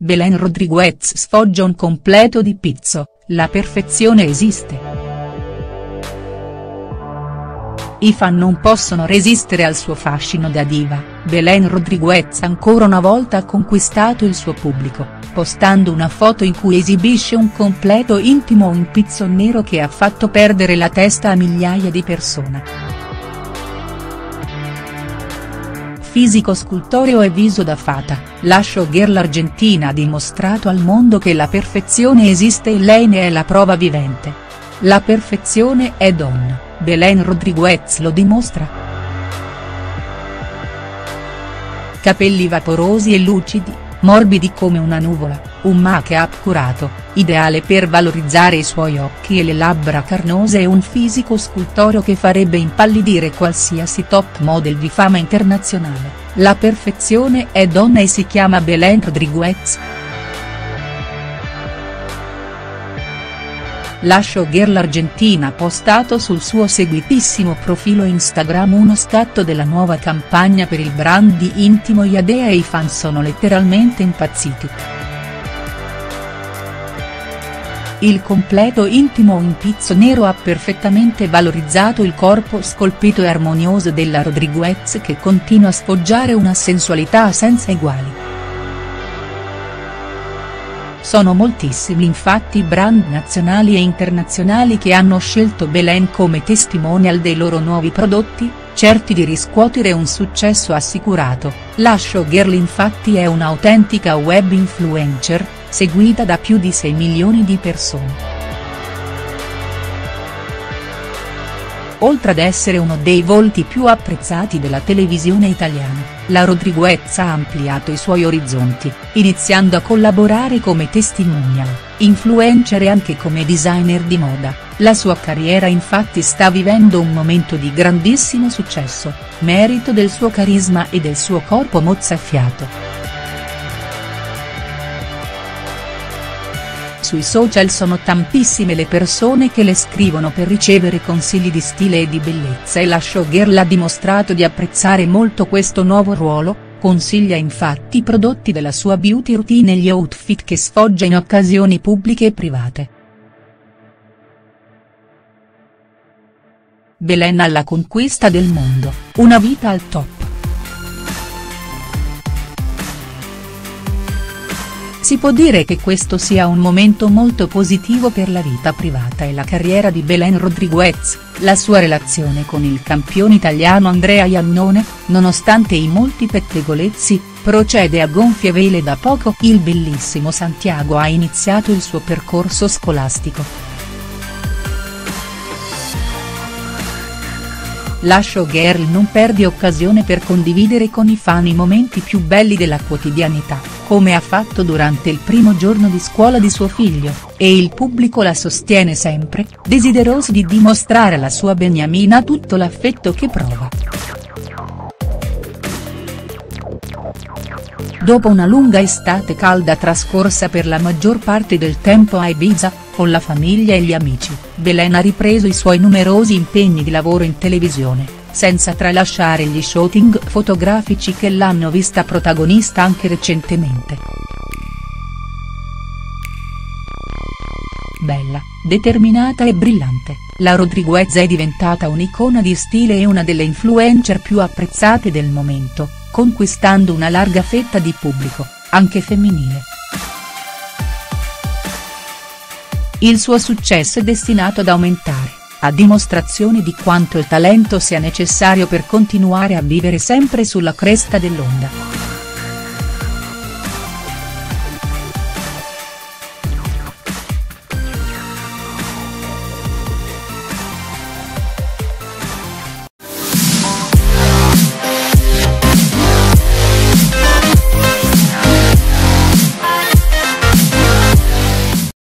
Belen Rodriguez sfoggia un completo di pizzo, la perfezione esiste. I fan non possono resistere al suo fascino da diva, Belen Rodriguez ancora una volta ha conquistato il suo pubblico, postando una foto in cui esibisce un completo intimo in pizzo nero che ha fatto perdere la testa a migliaia di persone. Fisico scultoreo e viso da fata, la showgirl argentina ha dimostrato al mondo che la perfezione esiste e lei ne è la prova vivente. La perfezione è donna. Belen Rodriguez lo dimostra. Capelli vaporosi e lucidi, morbidi come una nuvola, un make-up curato, ideale per valorizzare i suoi occhi e le labbra carnose e un fisico scultoreo che farebbe impallidire qualsiasi top model di fama internazionale, la perfezione è donna e si chiama Belen Rodriguez. La showgirl argentina ha postato sul suo seguitissimo profilo Instagram uno scatto della nuova campagna per il brand di intimo Iadea e i fan sono letteralmente impazziti. Il completo intimo in pizzo nero ha perfettamente valorizzato il corpo scolpito e armonioso della Rodriguez che continua a sfoggiare una sensualità senza eguali. Sono moltissimi infatti i brand nazionali e internazionali che hanno scelto Belen come testimonial dei loro nuovi prodotti, certi di riscuotere un successo assicurato, la showgirl infatti è un'autentica web influencer, seguita da più di 6 milioni di persone. Oltre ad essere uno dei volti più apprezzati della televisione italiana, la Rodriguez ha ampliato i suoi orizzonti, iniziando a collaborare come testimonial, influencer e anche come designer di moda, la sua carriera infatti sta vivendo un momento di grandissimo successo, merito del suo carisma e del suo corpo mozzafiato. Sui social sono tantissime le persone che le scrivono per ricevere consigli di stile e di bellezza e la showgirl ha dimostrato di apprezzare molto questo nuovo ruolo, consiglia infatti i prodotti della sua beauty routine e gli outfit che sfoggia in occasioni pubbliche e private. Belen alla conquista del mondo, una vita al top. Si può dire che questo sia un momento molto positivo per la vita privata e la carriera di Belen Rodriguez, la sua relazione con il campione italiano Andrea Iannone, nonostante i molti pettegolezzi, procede a gonfie vele da poco il bellissimo Santiago ha iniziato il suo percorso scolastico. La showgirl non perde occasione per condividere con i fan i momenti più belli della quotidianità, come ha fatto durante il primo giorno di scuola di suo figlio, e il pubblico la sostiene sempre, desideroso di dimostrare alla sua beniamina tutto l'affetto che prova. Dopo una lunga estate calda trascorsa per la maggior parte del tempo a Ibiza, con la famiglia e gli amici, Belen ha ripreso i suoi numerosi impegni di lavoro in televisione, senza tralasciare gli shooting fotografici che l'hanno vista protagonista anche recentemente. Bella, determinata e brillante, la Rodriguez è diventata un'icona di stile e una delle influencer più apprezzate del momento, conquistando una larga fetta di pubblico, anche femminile. Il suo successo è destinato ad aumentare, a dimostrazione di quanto il talento sia necessario per continuare a vivere sempre sulla cresta dell'onda.